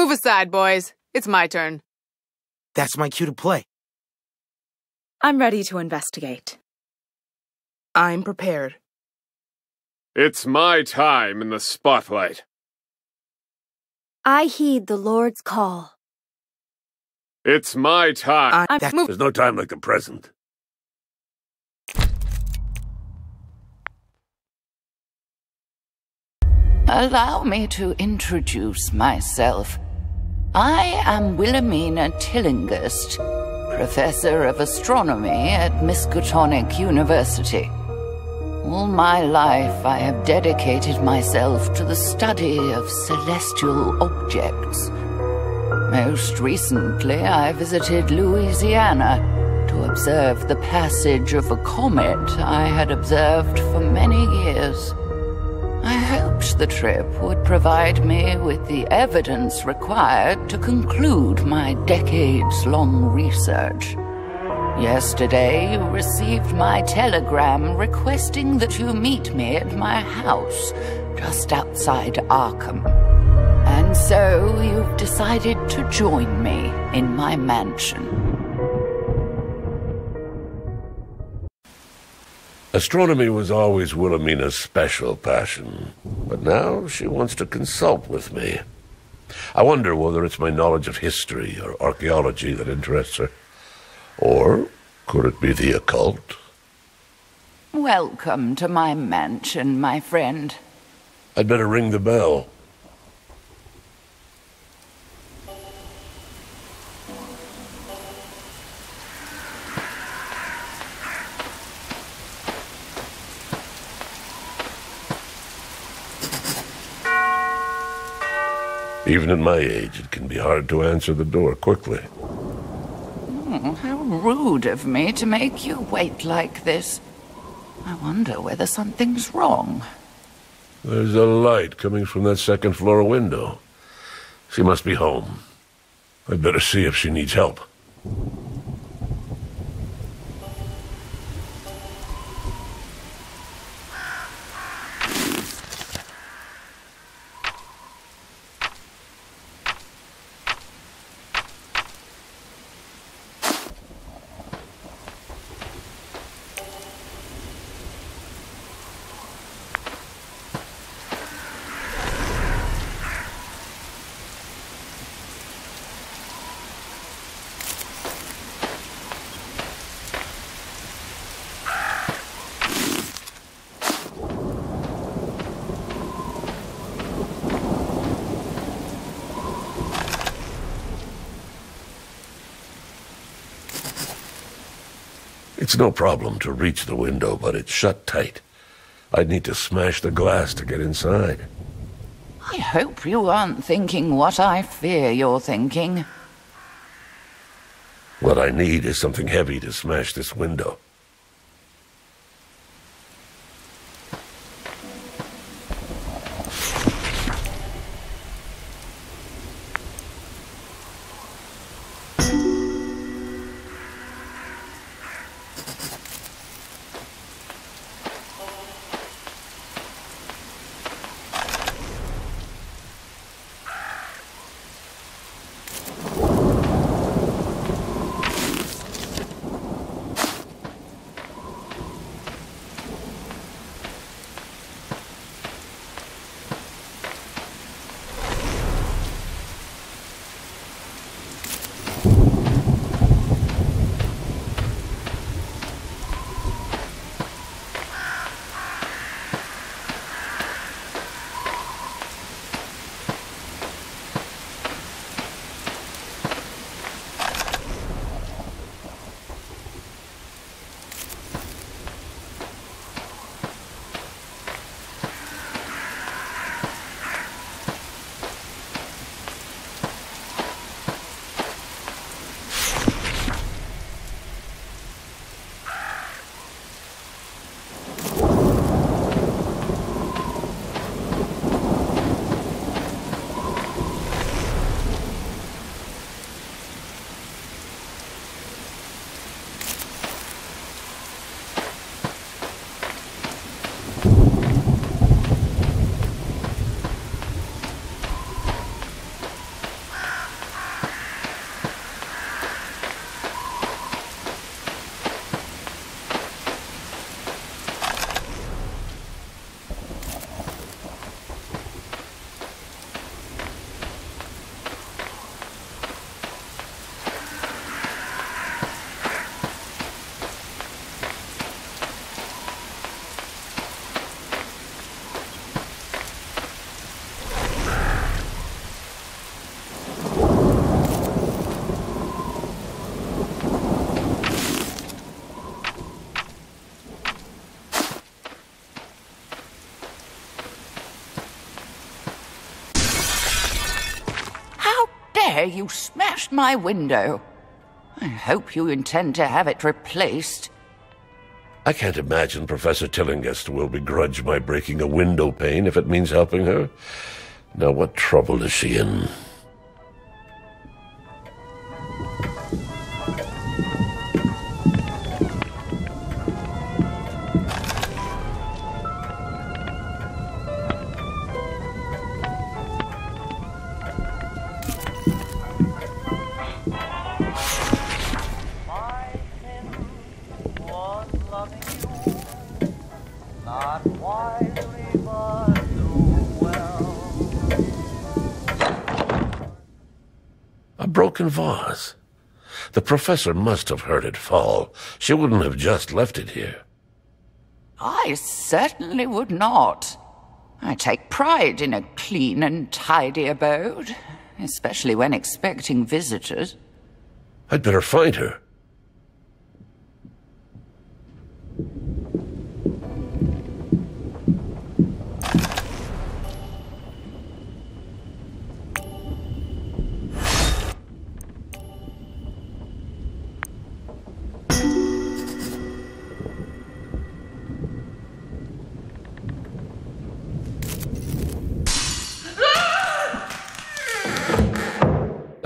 Move aside, boys. It's my turn. That's my cue to play. I'm ready to investigate. I'm prepared. It's my time in the spotlight. I heed the Lord's call. It's my time. I, I'm move. There's no time like the present. Allow me to introduce myself. I am Wilhelmina Tillinghast, Professor of Astronomy at Miskatonic University. All my life I have dedicated myself to the study of celestial objects. Most recently, I visited Louisiana to observe the passage of a comet I had observed for many years. I the trip would provide me with the evidence required to conclude my decades long research. Yesterday, you received my telegram requesting that you meet me at my house just outside Arkham. And so you've decided to join me in my mansion. Astronomy was always Wilhelmina's special passion, but now she wants to consult with me. I wonder whether it's my knowledge of history or archaeology that interests her. Or could it be the occult? Welcome to my mansion, my friend. I'd better ring the bell. Even at my age, it can be hard to answer the door quickly. Oh, how rude of me to make you wait like this. I wonder whether something's wrong. There's a light coming from that second floor window. She must be home. I'd better see if she needs help. It's no problem to reach the window, but it's shut tight. I'd need to smash the glass to get inside. I hope you aren't thinking what I fear you're thinking. What I need is something heavy to smash this window. You smashed my window? I hope you intend to have it replaced. I can't imagine Professor Tillinghast will begrudge my breaking a window pane if it means helping her. Now, what trouble is she in? Professor must have heard it fall. She wouldn't have just left it here. I certainly would not. I take pride in a clean and tidy abode, especially when expecting visitors. I'd better find her.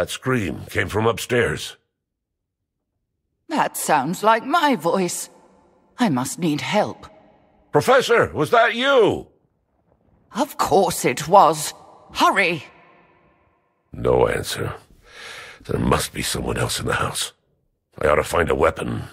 That scream came from upstairs. That sounds like my voice. I must need help. Professor, was that you? Of course it was. Hurry! No answer. There must be someone else in the house. I ought to find a weapon.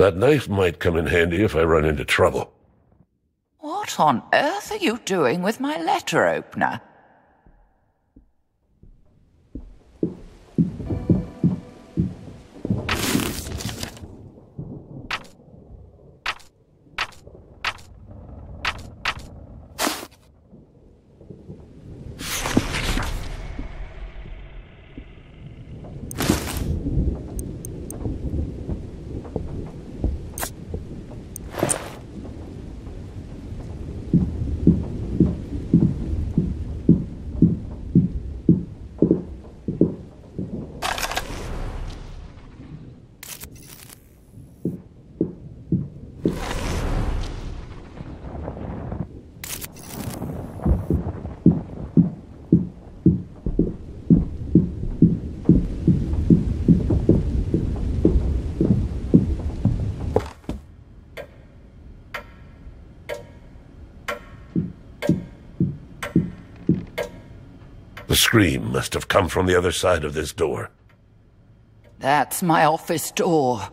That knife might come in handy if I run into trouble. What on earth are you doing with my letter opener? Scream must have come from the other side of this door. That's my office door.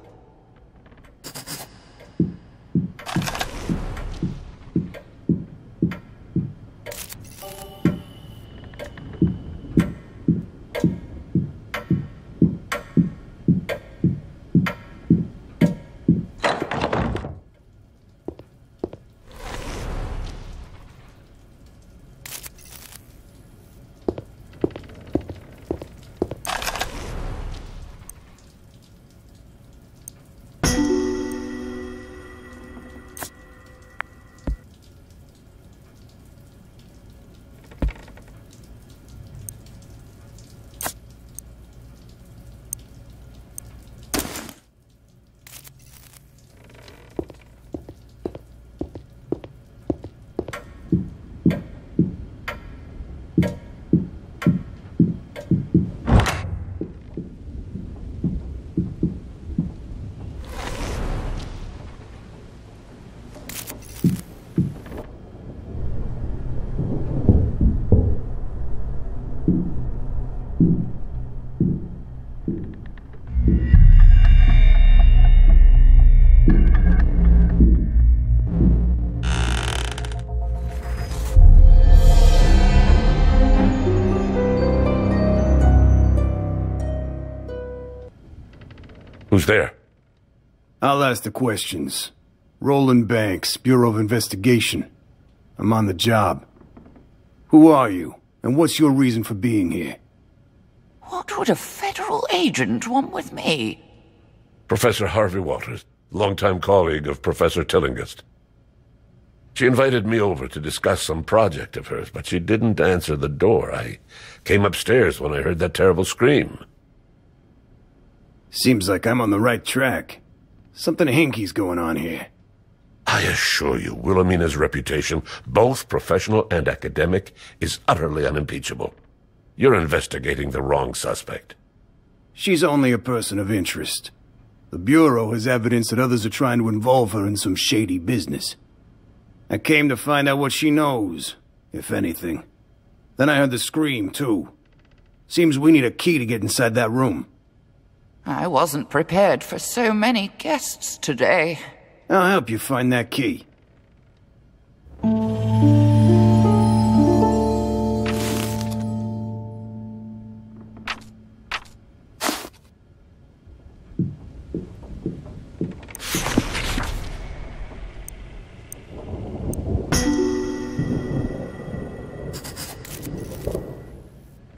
There? I'll ask the questions. Roland Banks, Bureau of Investigation. I'm on the job. Who are you, and what's your reason for being here? What would a federal agent want with me? Professor Harvey Waters, longtime colleague of Professor Tillinghast. She invited me over to discuss some project of hers, but she didn't answer the door. I came upstairs when I heard that terrible scream. Seems like I'm on the right track. Something hinky's going on here. I assure you, Wilhelmina's reputation, both professional and academic, is utterly unimpeachable. You're investigating the wrong suspect. She's only a person of interest. The Bureau has evidence that others are trying to involve her in some shady business. I came to find out what she knows, if anything. Then I heard the scream, too. Seems we need a key to get inside that room. I wasn't prepared for so many guests today. I'll help you find that key.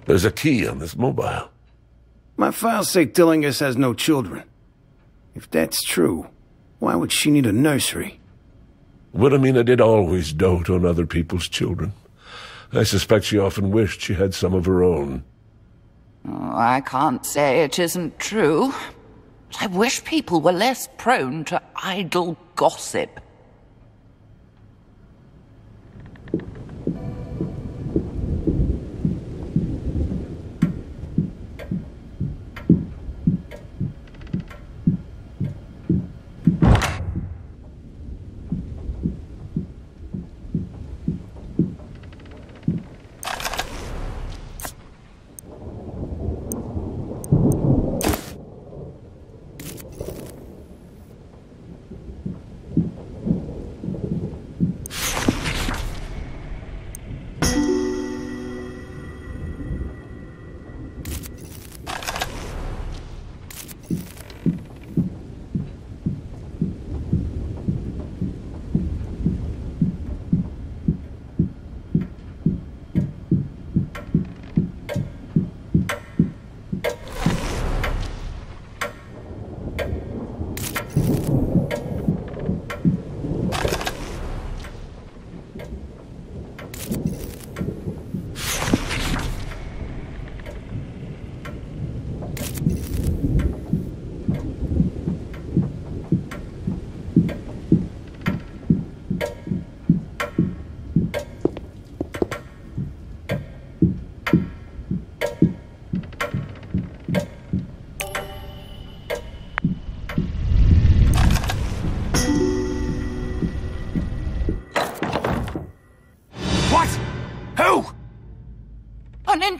There's a key on this mobile. My files say Tillinghast has no children. If that's true, why would she need a nursery? Wilhelmina did always dote on other people's children. I suspect she often wished she had some of her own. Oh, I can't say it isn't true. But I wish people were less prone to idle gossip.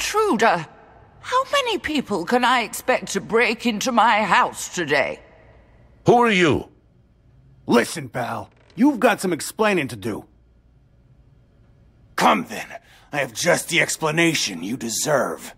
Intruder! How many people can I expect to break into my house today? Who are you? Listen, pal. You've got some explaining to do. Come then. I have just the explanation you deserve.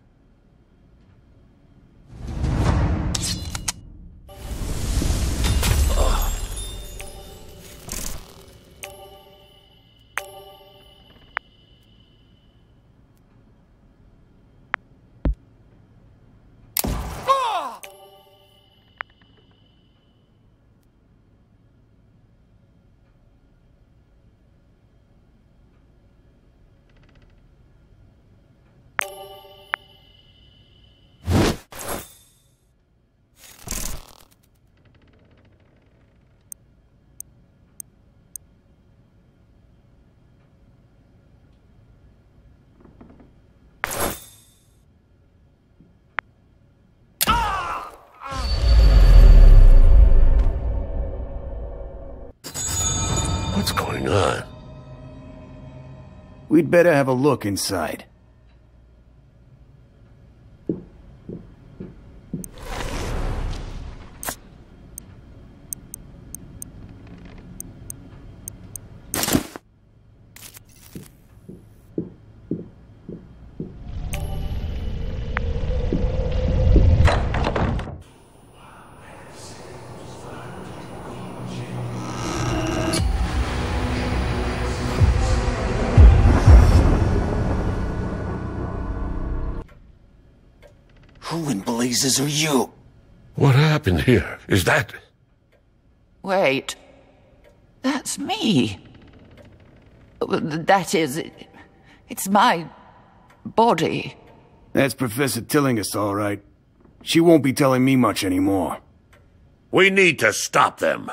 We'd better have a look inside. Blazes are you? What happened here? Is that... Wait. That's me. That is... It's my... body. That's Professor Tillinghast, all right. She won't be telling me much anymore. We need to stop them.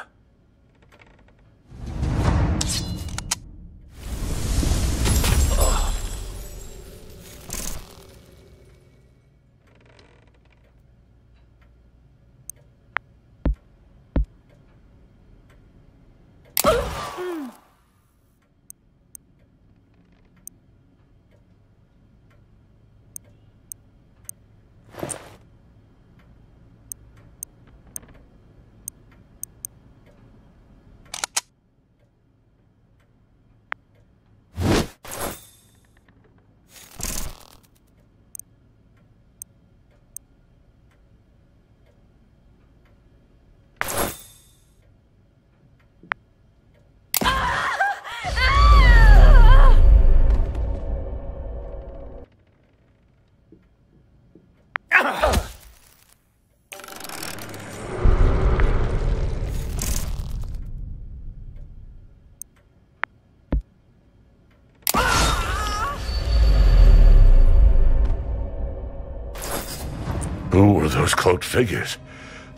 Who were those cloaked figures?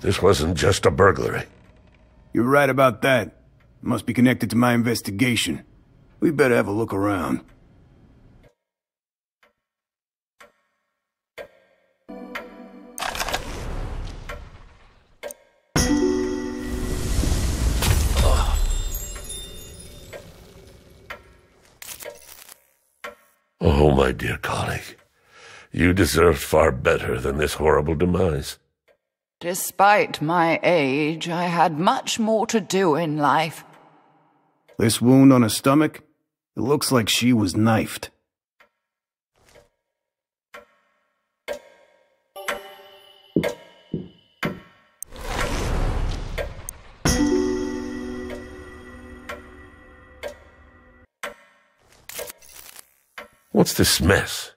This wasn't just a burglary. You're right about that. It Must be connected to my investigation. We better have a look around. Oh, my dear colleague. You deserved far better than this horrible demise. Despite my age, I had much more to do in life. This wound on her stomach? It looks like she was knifed. What's this mess?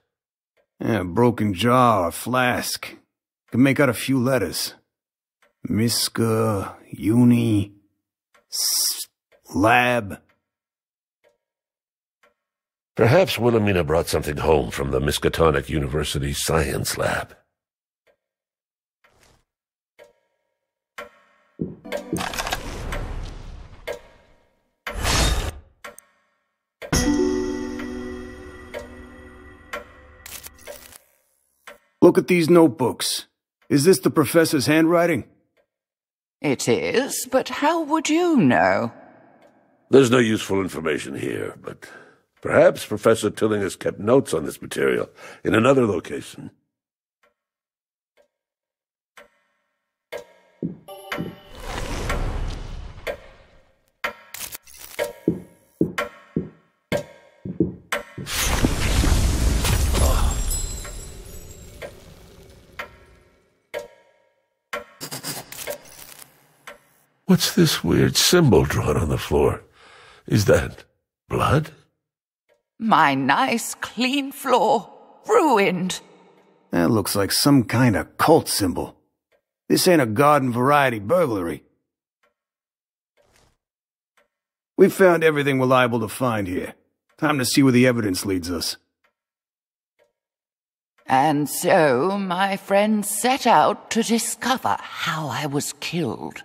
Yeah, a broken jar or flask. Can make out a few letters. Miska, Uni, S Lab. Perhaps Wilhelmina brought something home from the Miskatonic University Science Lab. Look at these notebooks. Is this the professor's handwriting? It is, but how would you know? There's no useful information here, but perhaps Professor Tillinghast kept notes on this material in another location. What's this weird symbol drawn on the floor? Is that blood? My nice, clean floor. Ruined. That looks like some kind of cult symbol. This ain't a garden variety burglary. We've found everything we're liable to find here. Time to see where the evidence leads us. And so my friends set out to discover how I was killed.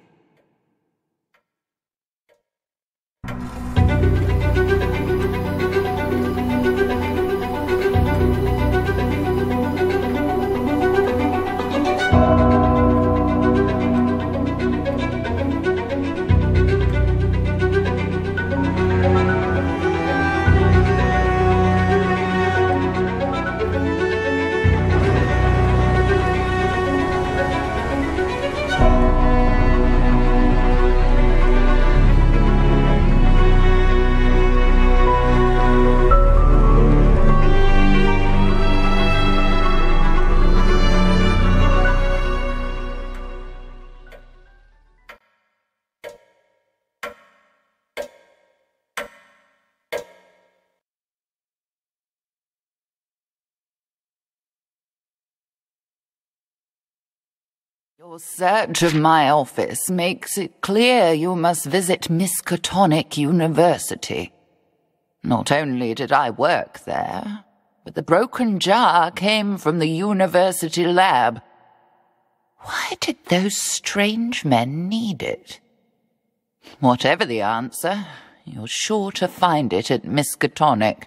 Your search of my office makes it clear you must visit Miskatonic University. Not only did I work there, but the broken jar came from the university lab. Why did those strange men need it? Whatever the answer, you're sure to find it at Miskatonic.